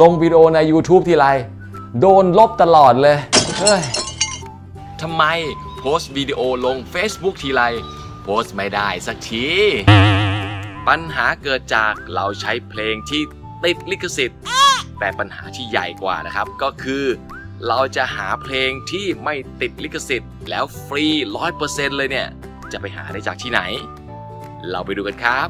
ลงวิดีโอใน YouTube ทีไร โดนลบตลอดเลย เฮ้ยทำไมโพสต์วิดีโอลง Facebook ทีไร โพสต์ไม่ได้สักที ปัญหาเกิดจากเราใช้เพลงที่ติดลิขสิทธิ์ แต่ปัญหาที่ใหญ่กว่านะครับ ก็คือ เราจะหาเพลงที่ไม่ติดลิขสิทธิ์ แล้วฟรี 100%เลยเนี่ย จะไปหาได้จากที่ไหน เราไปดูกันครับ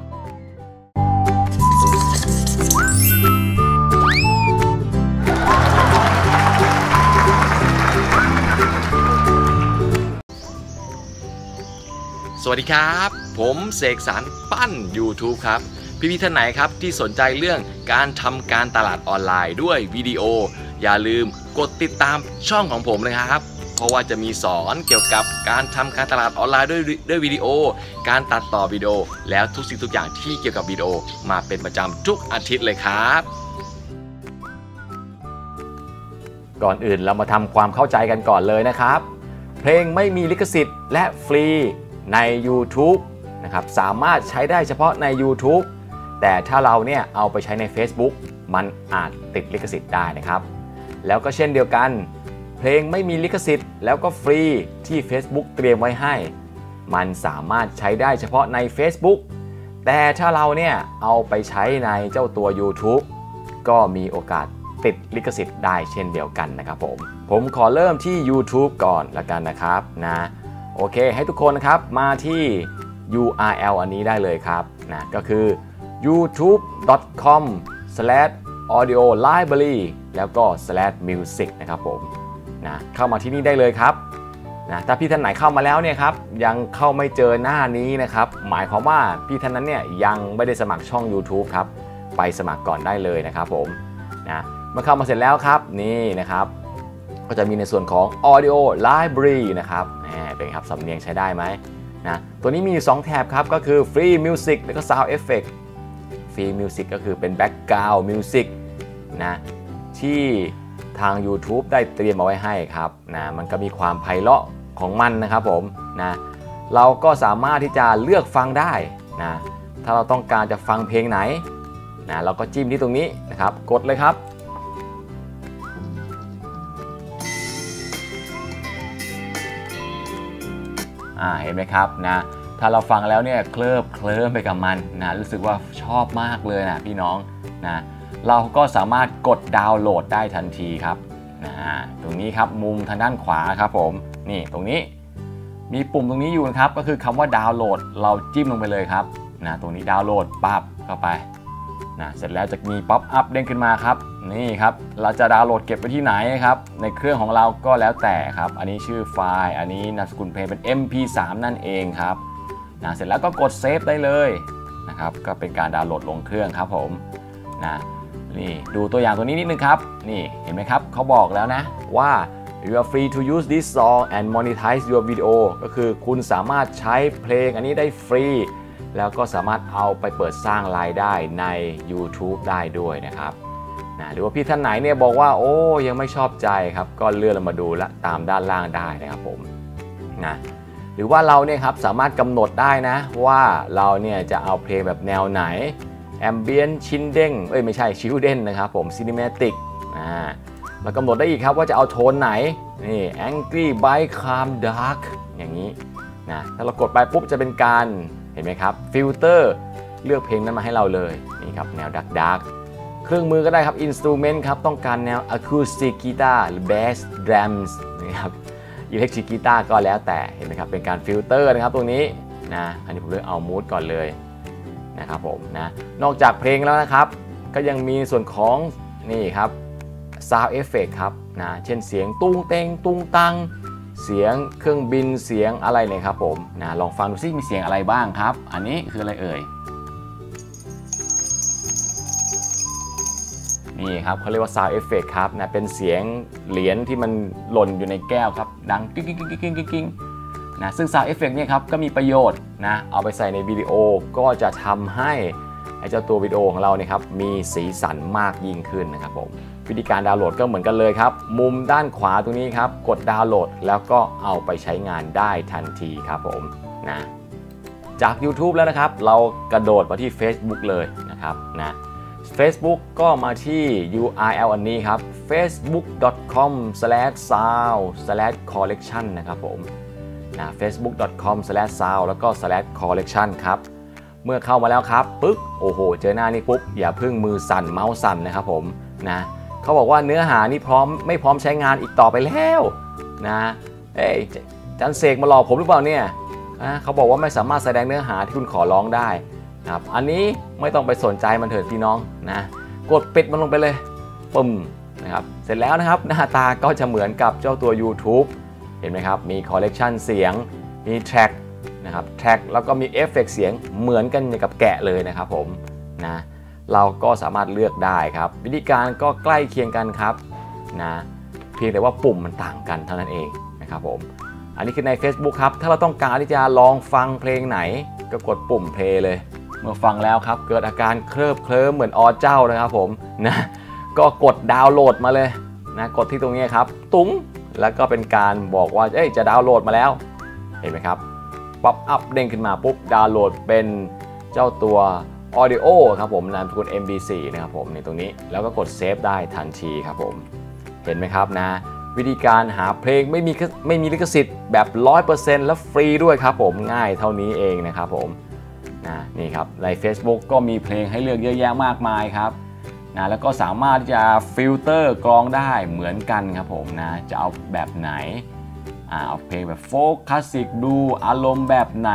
สวัสดีครับ ผมเสกสรรปั้น YouTube ครับ พี่ๆท่านไหนครับที่สนใจเรื่องการทำการตลาดออนไลน์ด้วยวิดีโอ อย่าลืมกดติดตามช่องของผมนะครับ เพราะว่าจะมีสอนเกี่ยวกับการทำการตลาดออนไลน์ด้วยด้วยวิดีโอ การตัดต่อวิดีโอ แล้วทุกสิ่งทุกอย่างที่เกี่ยวกับวิดีโอมาเป็นประจำทุกอาทิตย์เลยครับก่อนอื่นเรามาทำความเข้าใจกันก่อนเลยนะครับ เพลงไม่มีลิขสิทธิ์และฟรี ใน YouTube นะครับสามารถใช้ได้เฉพาะใน YouTube แต่ถ้าเราเนี่ยเอาไปใช้ใน Facebook มันอาจติดลิขสิทธิ์ได้นะครับ แล้วก็เช่นเดียวกัน เพลงไม่มีลิขสิทธิ์ แล้วก็ฟรีที่ Facebook เตรียมไว้ให้ มันสามารถใช้ได้เฉพาะใน Facebook แต่ถ้าเราเนี่ยเอาไปใช้ในเจ้าตัว YouTube ก็มีโอกาสติดลิขสิทธิ์ได้เช่นเดียวกันนะครับผม ผมขอเริ่มที่ YouTube ก่อนละกันนะครับนะ โอเค ให้ทุกคนนะครับมาที่ URL อันนี้ได้เลยครับนะก็คือ youtube.com/audio library แล้วก็ /music นะครับผมนะเข้ามาที่นี่ได้เลยครับนะถ้าพี่ท่านไหนเข้ามาแล้วเนี่ยครับยังเข้าไม่เจอหน้านี้นะครับหมายความว่าพี่ท่านนั้นเนี่ยยังไม่ได้สมัครช่อง YouTube ครับไปสมัครก่อนได้เลยนะครับผมนะเมื่อเข้ามาเสร็จแล้วครับนี่นะครับ ก็จะมีในส่วนของ audio library นะครับเป็นครับสำเนียงใช้ได้ไหมนะตัวนี้มีอยู่ 2 แถบครับ ก็คือ free music แล้วก็ sound effect free music ก็คือเป็น background music นะที่ทาง YouTube ได้เตรียมเอาไว้ให้ครับนะมันก็มีความไพเราะของมันนะครับผมนะเราก็สามารถที่จะเลือกฟังได้นะถ้าเราต้องการจะฟังเพลงไหนนะเราก็จิ้มที่ตรงนี้นะครับ กดเลยครับ อ่าเห็นไหมครับนะถ้าเราฟังแล้วเนี่ยเคลิบเคลิ้มไปกับมันนะรู้สึกว่าชอบมากเลยนะพี่น้องนะเราก็สามารถกดดาวน์โหลดได้ทันทีครับนะตรงนี้ครับมุมทางด้านขวาครับผมนี่ตรงนี้มีปุ่มตรงนี้อยู่นะครับก็คือคำว่าดาวน์โหลด เราจิ้มลงไปเลยครับนะตรงนี้ดาวน์โหลดปั๊บเข้าไป นะเสร็จแล้วจะมี pop-up เด้งขึ้นมาครับนี่ครับเราจะดาวน์โหลดเก็บไว้ที่ไหนครับในเครื่องของเราก็แล้วแต่ครับ อันนี้ชื่อไฟล์ อันนี้นามสกุลเพลงเป็น MP3 นั่นเองครับนะเสร็จแล้วก็กด save ได้เลยนะครับก็เป็นการดาวน์โหลดลงเครื่องครับผมนะนี่ดูตัวอย่างตัวนี้นิดนึงครับนี่เห็นไหมครับเขาบอกแล้วนะว่า you are free to use this song and monetize your video ก็คือคุณสามารถใช้เพลงอันนี้ได้ฟรี แล้วก็สามารถเอาไปเปิดสร้างรายได้ใน YouTube ได้ด้วยนะครับนะหรือว่าพี่ท่านไหนเนี่ยบอกว่าโอ้ยังไม่ชอบใจครับก็เลื่อนลงมาดูและตามด้านล่างได้นะครับผมนะหรือว่าเราเนี่ยครับสามารถกำหนดได้นะว่าเราเนี่ยจะเอาเพลงแบบแนวไหนambient children เอ้ยไม่ใช่ children นะครับผม cinematic อ่าเรากำหนดได้อีกครับว่าจะเอาโทนไหนนี่ angry bright calm dark อย่างนี้นะถ้าเรากดไปปุ๊บจะเป็นการ เห็นไหมครับฟิลเตอร์เลือกเพลงนั้นมาให้เราเลยนี่ครับแนว dark dark เครื่องมือก็ได้ครับ instrument ครับต้องการแนว acoustic guitar หรือ bass drums นะครับ electric guitar ก็แล้วแต่เห็นไหมครับเป็นการฟิลเตอร์นะครับตรงนี้นะอันนี้ผมเลือกเอามูดก่อนเลยนะครับผมนะนอกจากเพลงแล้วนะครับก็ยังมีส่วนของนี่ครับ Sound Effect ครับนะเช่นเสียงตุ้งเตงตุ้งตัง เสียงเครื่องบินเสียงอะไรเนี่ยครับผมนะลองฟังดูซิมีเสียงอะไรบ้างครับ อันนี้คืออะไรเอ่ยนี่ครับเขาเรียกว่า sound effect ครับนะเป็นเสียงเหรียญที่มันหล่นอยู่ในแก้วครับ ดังกิ๊งกิ๊งกิ๊งกิ๊งกิ๊งกิ๊งนะซึ่ง sound effect เนี่ยครับก็มีประโยชน์นะเอาไปใส่ในวิดีโอก็จะทำให้ เจ้าตัววิดีโอของเราเนี่ยครับมีสีสันมากยิ่งขึ้นนะครับผมวิธีการดาวน์โหลดก็เหมือนกันเลยครับ มุมด้านขวาตรงนี้ครับ กดดาวน์โหลดแล้วก็เอาไปใช้งานได้ทันทีครับผมนะจาก YouTube แล้วนะครับ เรากระโดดมาที่ Facebook เลยนะครับนะ Facebook ก็มาที่ URL อันนี้ครับ facebook.com/sound/collection นะครับผมนะ facebook.com/sound แล้วก็ /collection ครับ เมื่อเข้ามาแล้วครับปึ๊กโอ้โห เจอหน้านี่ปุ๊บอย่าพิ่งมือสั่นเมาส์สั่นนะครับผมนะเขาบอกว่าเนื้อหานี่พร้อมไม่พร้อมใช้งานอีกต่อไปแล้วนะเอ้ยจันเสกมาหลอกผมหรือเปล่าเนี่ยนะเขาบอกว่าไม่สามารถแสดงเนื้อหาที่คุณขอร้องได้ครับอันนี้ไม่ต้องไปสนใจมันเถิดพี่น้องนะกดปิดมันลงไปเลยปึ้มนะครับเสร็จแล้วนะครับหน้าตาก็จะเหมือนกับเจ้าตัว YouTube เห็นไหมครับ มีคอลเลกชันเสียง มี track นะครับ track แล้วก็มีเอฟเฟกเสียงเหมือนกันกับแกะเลยนะครับผมนะเราก็สามารถเลือกได้ครับ วิธีการก็ใกล้เคียงกันครับนะเพียงแต่ว่าปุ่มมันต่างกันเท่านั้นเองนะครับผมอันนี้คือใน Facebook ครับ ถ้าเราต้องการที่จะลองฟังเพลงไหน ก็กดปุ่ม play เลย เมื่อฟังแล้วครับ เกิดอาการเคลิบเคลิ้มเหมือนอเจ้านะครับผมนะก็กดดาวน์โหลดมาเลยนะกดที่ตรงนี้ครับ ตุ้งแล้วก็เป็นการบอกว่าเอ้ยจะดาวน์โหลดมาแล้ว เห็นไหมครับ pop-up เด้งขึ้นมาปุ๊บดาวน์โหลดเป็นเจ้าตัว Audio ครับผมนามสกุล MP4 นะครับผมในตรงนี้แล้วก็กด save ได้ทันทีครับผมเห็นไหมครับนะ วิธีการหาเพลงไม่มีไม่มีลิขสิทธิ์แบบ 100%และฟรีด้วยครับผมง่ายเท่านี้เองนะครับผมนะนี่ครับใน Facebook ก็มีเพลงให้เลือกเยอะแยะมากมายครับนะแล้วก็สามารถที่จะฟิลเตอร์กรองได้เหมือนกันครับผมนะจะเอาแบบไหน อ่าเอาเพลงแบบ folk classic ดูอารมณ์แบบไหน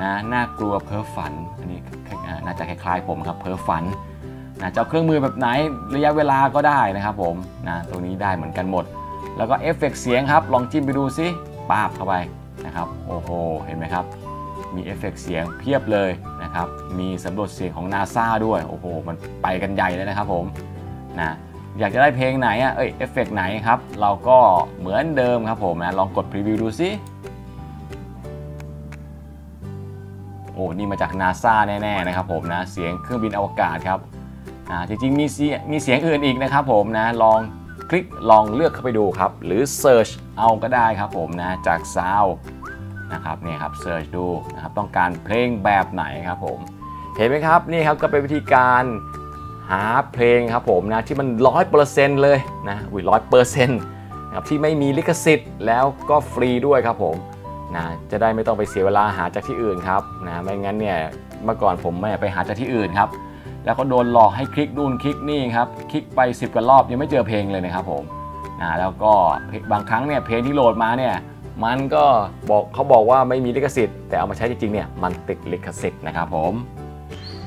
นะน่ากลัวเพ้อฝันอันนี้น่าจะคล้ายๆผมครับเพ้อฝันนะจะเอาเครื่องมือแบบไหนระยะเวลาก็ได้นะครับผมนะตรงนี้ได้เหมือนกันหมด แล้วก็เอฟเฟกเสียงครับ ลองจิ้มไปดูซิปาบเข้าไปนะครับโอ้โหเห็นไหมครับ มีเอฟเฟกเสียงเพียบเลยนะครับ มีสำรวจเสียงของ NASA ด้วย โอ้โห มันไปกันใหญ่เลยนะครับผมนะ อยากจะได้เพลงไหนอะเอ้ยเอฟเฟกไหนครับ เราก็เหมือนเดิมครับผมนะลองกดพรีวิวดูซิโอ้นี่มาจาก NASA แน่ๆนะครับผมนะเสียงเครื่องบินอวกาศครับอ่าจริงๆมีเสียงมีเสียงอื่นอีกนะครับผมนะลองคลิกลองเลือกเข้าไปดูครับ หรือ Search เอาก็ได้ครับผมนะจาก Sound นะครับนี่ครับ Search ดูนะครับต้องการเพลงแบบไหนครับผมเห็นไหมครับนี่ครับก็เป็นวิธีการ หาเพลงครับผมนะที่มัน100%เลยนะอุ้ยร้อยเปอร์เซ็นต์นะครับที่ไม่มีลิขสิทธิ์แล้วก็ฟรีด้วยครับผมนะจะได้ไม่ต้องไปเสียเวลาหาจากที่อื่นครับนะไม่งั้นเนี่ยเมื่อก่อนผมไม่ไปหาจากที่อื่นครับแล้วก็โดนหลอกให้คลิกนู่นคลิกนี่ครับคลิกไป 10กว่ารอบยังไม่เจอเพลงเลยนะครับผมนะแล้วก็บางครั้งเนี่ยเพลงที่โหลดมาเนี่ยมันก็บอกเขาบอกว่าไม่มีลิขสิทธิ์แต่เอามาใช้จริงๆเนี่ยมันติดลิขสิทธิ์นะครับผม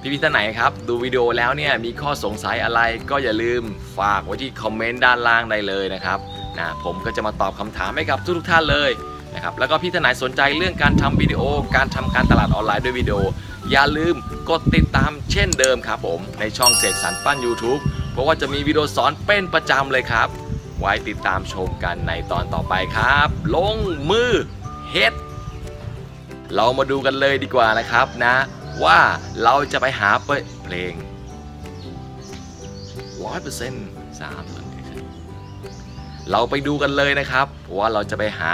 พี่พี่ท่านไหนครับ ดูวิดีโอแล้วเนี่ยมีข้อสงสัยอะไรก็อย่าลืมฝากไว้ที่คอมเมนต์ด้านล่างได้เลยนะครับนะผมก็จะมาตอบคำถามให้กับทุกๆท่านเลยนะครับแล้วก็พี่ท่านไหนสนใจเรื่องการทำวิดีโอ การทำการตลาดออนไลน์ด้วยวิดีโอ อย่าลืมกดติดตามเช่นเดิมครับผมในช่องเสกสรรปั้น YouTube เพราะว่าจะมีวิดีโอสอนเป็นประจำเลยครับ ไว้ติดตามชมกันในตอนต่อไปครับ ลงมือเฮ็ดเรามาดูกันเลยดีกว่านะครับนะ ว่าเราจะไปหาเพลง100% 3เราไปดูกันเลยนะครับว่าเราจะไปหา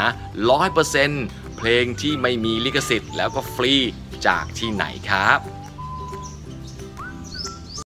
100%เพลงที่ไม่มีลิขสิทธิ์ แล้วก็ฟรีจากที่ไหนครับ